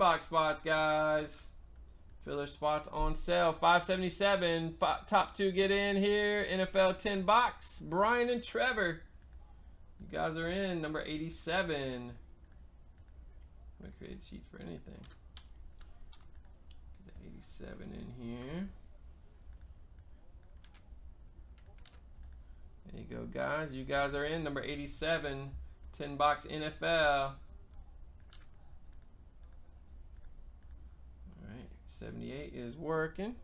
box spots, guys. Filler spots on sale. 577. F top two get in here. NFL 10 box. Brian and Trevor. You guys are in. Number 87. I'm going to create sheets for anything. Get the 87 in here. There you go, guys. You guys are in. Number 87. 10 box NFL. 78 is working.